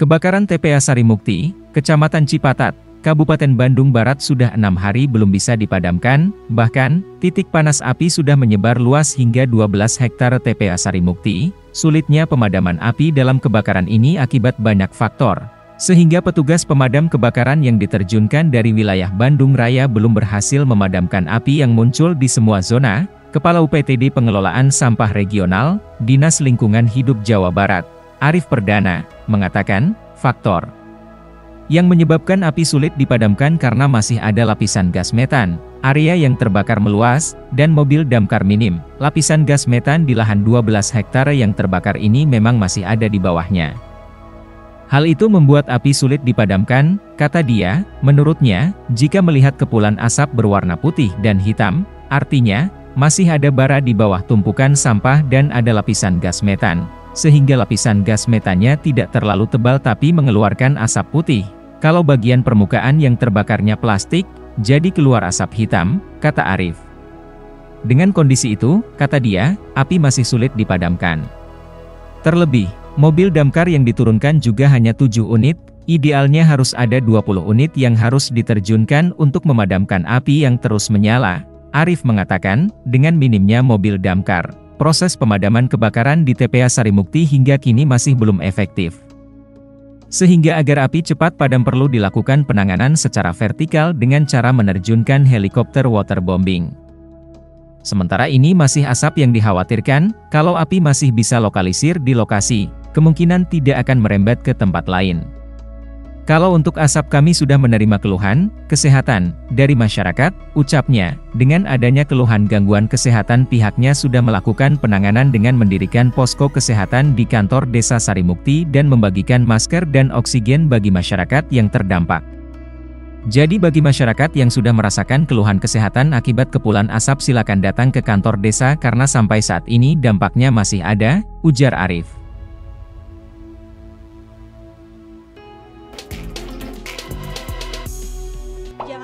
Kebakaran TPA Sarimukti, Kecamatan Cipatat, Kabupaten Bandung Barat sudah enam hari belum bisa dipadamkan, bahkan, titik panas api sudah menyebar luas hingga 12 hektar TPA Sarimukti. Sulitnya pemadaman api dalam kebakaran ini akibat banyak faktor, sehingga petugas pemadam kebakaran yang diterjunkan dari wilayah Bandung Raya belum berhasil memadamkan api yang muncul di semua zona, Kepala UPTD Pengelolaan Sampah Regional, Dinas Lingkungan Hidup Jawa Barat, Arif Perdana, mengatakan, faktor yang menyebabkan api sulit dipadamkan karena masih ada lapisan gas metan, area yang terbakar meluas, dan mobil damkar minim. Lapisan gas metan di lahan 12 hektare yang terbakar ini memang masih ada di bawahnya. Hal itu membuat api sulit dipadamkan, kata dia, menurutnya, jika melihat kepulan asap berwarna putih dan hitam, artinya, masih ada bara di bawah tumpukan sampah dan ada lapisan gas metan sehingga lapisan gas metannya tidak terlalu tebal tapi mengeluarkan asap putih. Kalau bagian permukaan yang terbakarnya plastik, jadi keluar asap hitam, kata Arif. Dengan kondisi itu, kata dia, api masih sulit dipadamkan. Terlebih, mobil damkar yang diturunkan juga hanya 7 unit, idealnya harus ada 20 unit yang harus diterjunkan untuk memadamkan api yang terus menyala. Arif mengatakan, dengan minimnya mobil damkar, proses pemadaman kebakaran di TPA Sarimukti hingga kini masih belum efektif. Sehingga agar api cepat padam perlu dilakukan penanganan secara vertikal dengan cara menerjunkan helikopter waterbombing. Sementara ini masih asap yang dikhawatirkan, kalau api masih bisa lokalisir di lokasi, kemungkinan tidak akan merembet ke tempat lain. Kalau untuk asap kami sudah menerima keluhan, kesehatan, dari masyarakat, ucapnya, dengan adanya keluhan gangguan kesehatan pihaknya sudah melakukan penanganan dengan mendirikan posko kesehatan di kantor desa Sarimukti dan membagikan masker dan oksigen bagi masyarakat yang terdampak. Jadi bagi masyarakat yang sudah merasakan keluhan kesehatan akibat kepulan asap silakan datang ke kantor desa karena sampai saat ini dampaknya masih ada, ujar Arif.